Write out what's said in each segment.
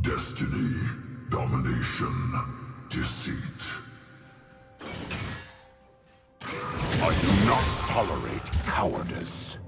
Destiny, domination, deceit. I do not tolerate cowardice.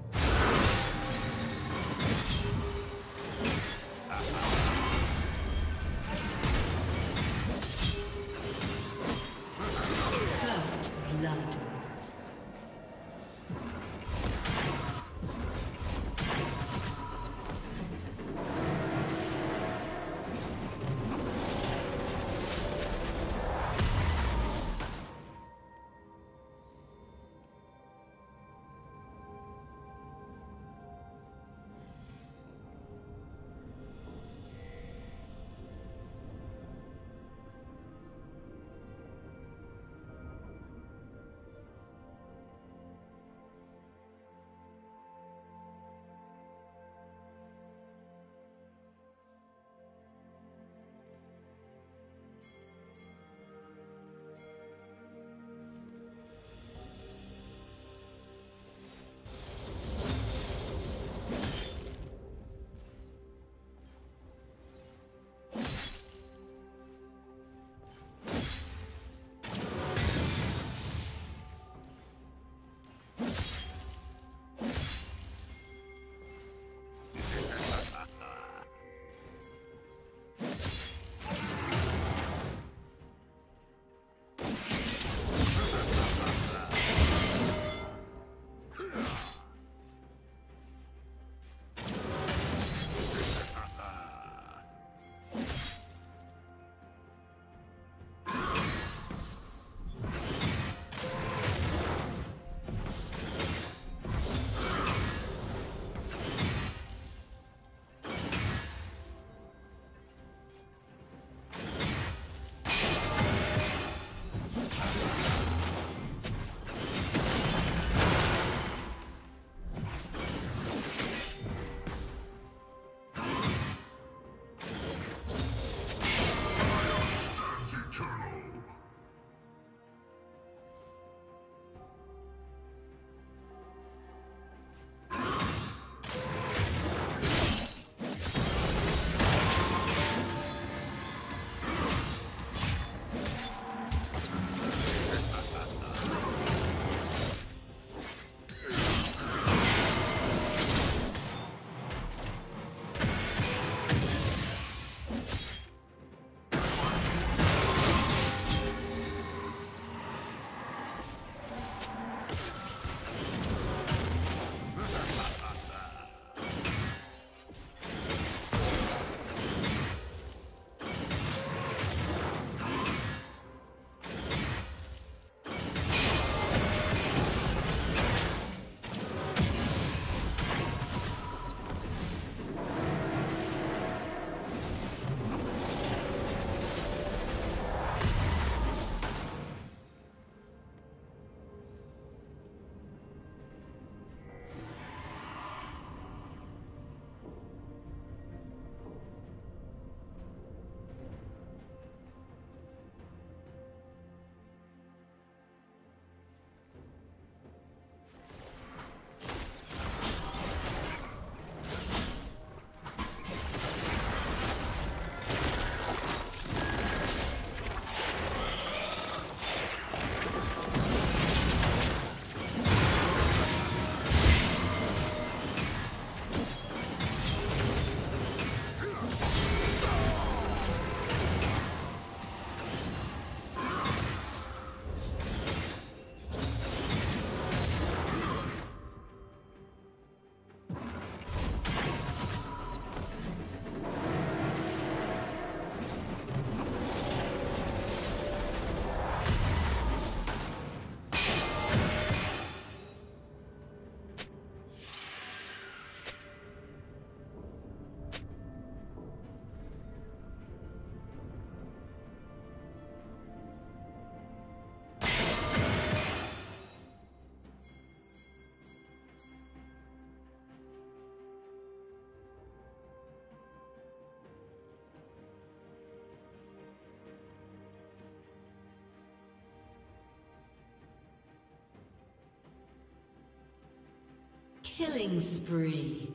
Killing spree.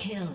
Kill.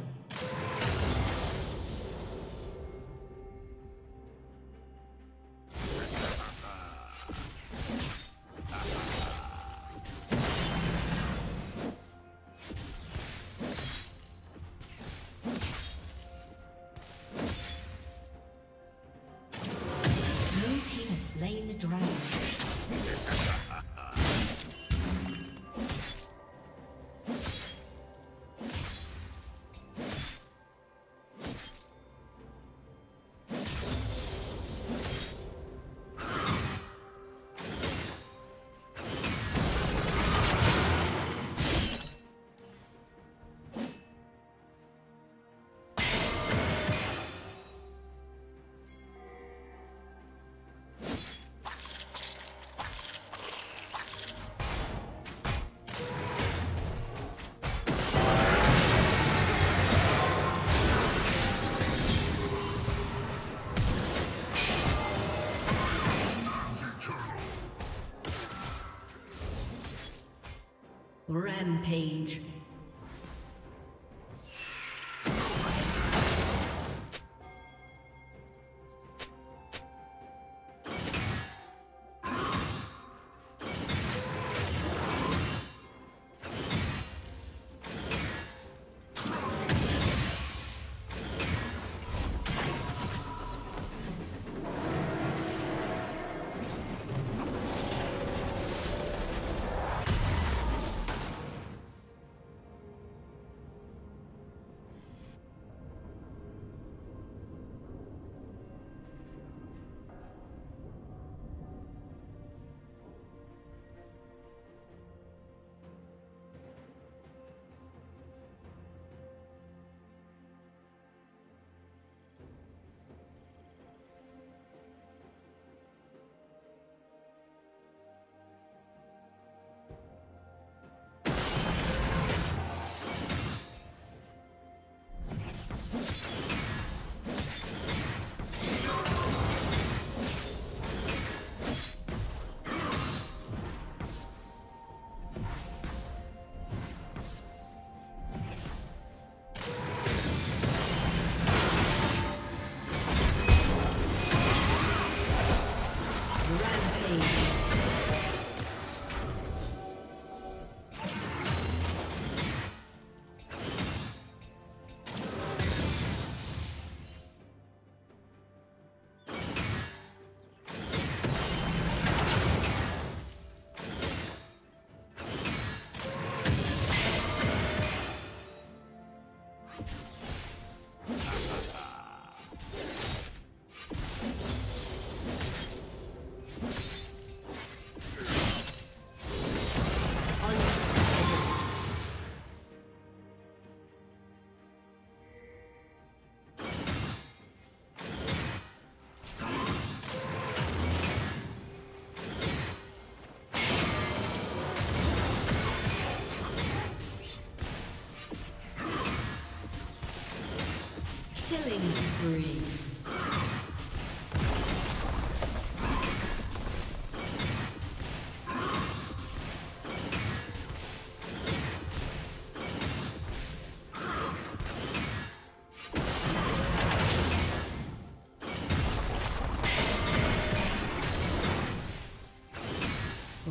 Rampage.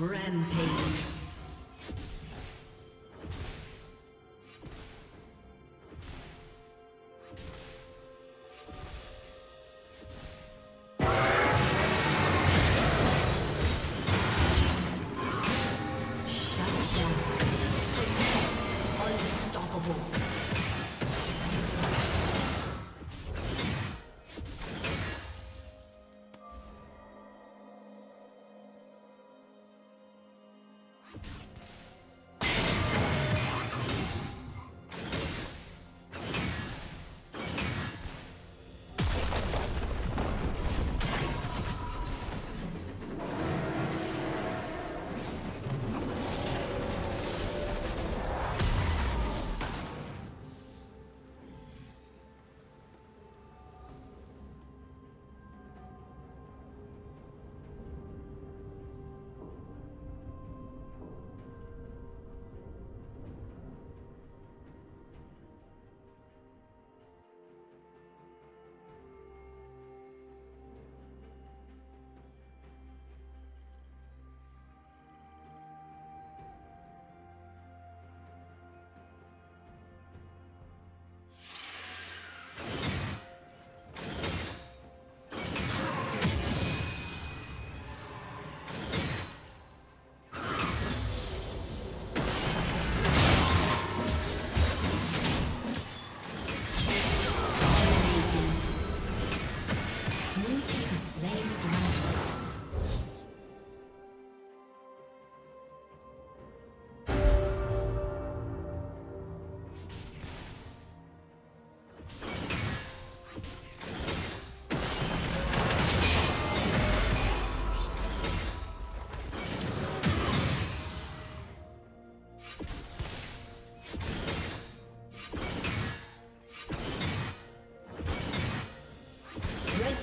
Rampage. slain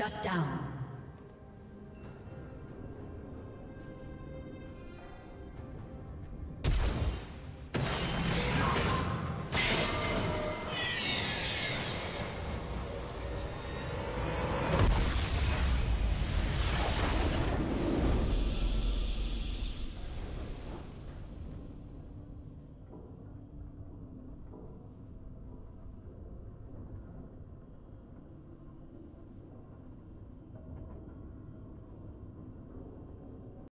Shut down.